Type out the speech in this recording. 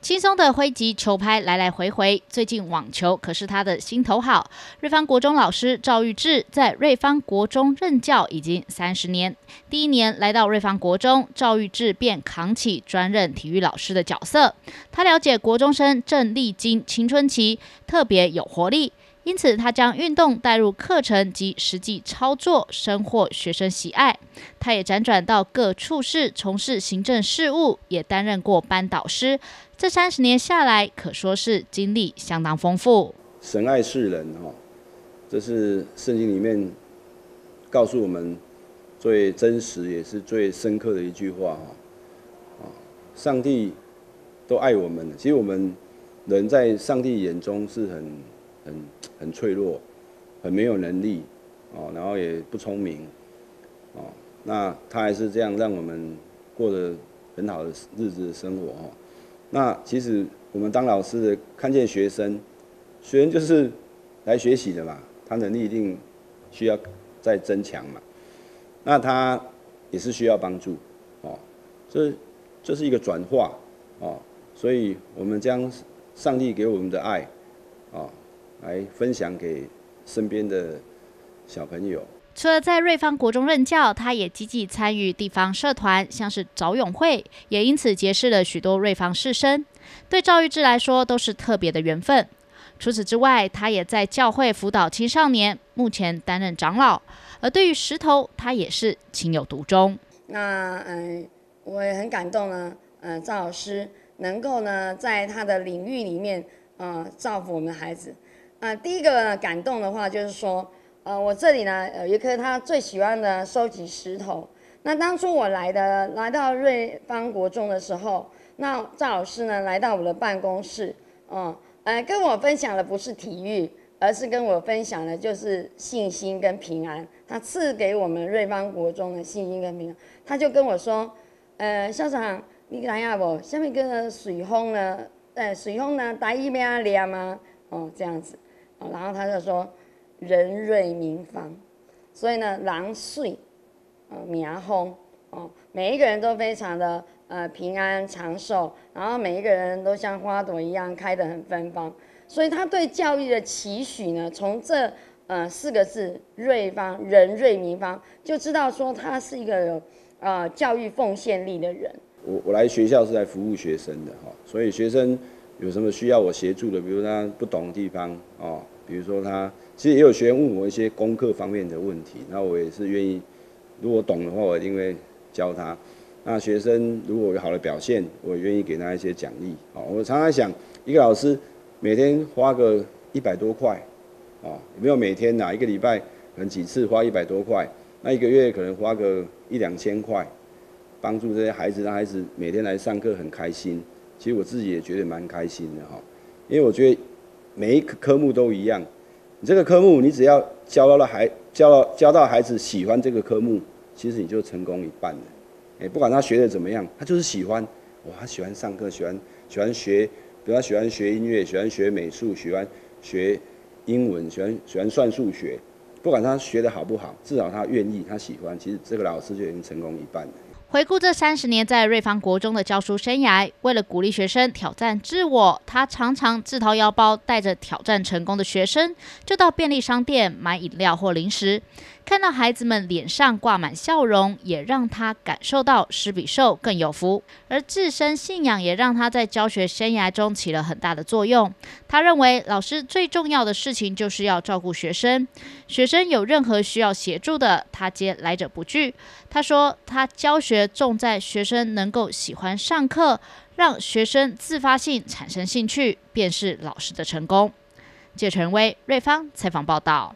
轻松的挥击球拍来来回回，最近网球可是他的心头好。瑞芳国中老师赵玉志在瑞芳国中任教已经三十年，第一年来到瑞芳国中，赵玉志便扛起专任体育老师的角色。他了解国中生正历经青春期，特别有活力。因此，他将运动带入课程及实际操作，深获学生喜爱。他也辗转到各处室从事行政事务，也担任过班导师。这三十年下来，可说是经历相当丰富。神爱世人，哈，这是圣经里面告诉我们最真实也是最深刻的一句话，哈。啊，上帝都爱我们，其实我们人在上帝眼中是很。很很脆弱，很没有能力，哦，然后也不聪明，哦，那他还是这样让我们过得很好的日子的生活哦。那其实我们当老师的看见学生，学生就是来学习的嘛，他能力一定需要再增强嘛，那他也是需要帮助，哦，这这是一个转化，哦，所以我们将上帝给我们的爱，哦。来分享给身边的小朋友。除了在瑞芳国中任教，他也积极参与地方社团，像是早泳会，也因此结识了许多瑞芳士绅。对赵玉志来说，都是特别的缘分。除此之外，他也在教会辅导青少年，目前担任长老。而对于石头，他也是情有独钟。那嗯，我也很感动呢。嗯，赵老师能够呢，在他的领域里面，呃，造福我们的孩子。啊，第一个感动的话就是说，呃，我这里呢有一颗他最喜欢的收集石头。那当初我来的来到瑞芳国中的时候，那赵老师呢来到我的办公室，嗯，呃，跟我分享的不是体育，而是跟我分享的就是信心跟平安。他赐给我们瑞芳国中的信心跟平安。他就跟我说，呃，校长，你来下不？下面个水风呢？呃，水风呢？打一边啊凉吗？哦，这样子。然后他就说，人瑞民芳，所以呢，狼岁，呃，苗丰，哦，每一个人都非常的呃平安长寿，然后每一个人都像花朵一样开得很芬芳，所以他对教育的期许呢，从这呃四个字“瑞芳”，人瑞民芳，就知道说他是一个有呃教育奉献力的人。我我来学校是来服务学生的哈，所以学生。有什么需要我协助的？比如他不懂的地方哦，比如说他其实也有学员问我一些功课方面的问题，那我也是愿意，如果懂的话，我一定会教他。那学生如果有好的表现，我愿意给他一些奖励。哦，我常常想，一个老师每天花个一百多块，哦，有没有每天哪一个礼拜可能几次花一百多块？那一个月可能花个一两千块，帮助这些孩子，让孩子每天来上课很开心。其实我自己也觉得蛮开心的哈，因为我觉得每一科科目都一样，你这个科目你只要教到了孩教到教到孩子喜欢这个科目，其实你就成功一半了。哎，不管他学的怎么样，他就是喜欢，哇，他喜欢上课，喜欢喜欢学，比如他喜欢学音乐，喜欢学美术，喜欢学英文，喜欢喜欢算数学，不管他学的好不好，至少他愿意，他喜欢，其实这个老师就已经成功一半了。回顾这三十年在瑞芳国中的教书生涯，为了鼓励学生挑战自我，他常常自掏腰包，带着挑战成功的学生，就到便利商店买饮料或零食。看到孩子们脸上挂满笑容，也让他感受到施比受更有福。而自身信仰也让他在教学生涯中起了很大的作用。他认为，老师最重要的事情就是要照顾学生，学生有任何需要协助的，他皆来者不拒。他说，他教学重在学生能够喜欢上课，让学生自发性产生兴趣，便是老师的成功。谢成威、瑞芳采访报道。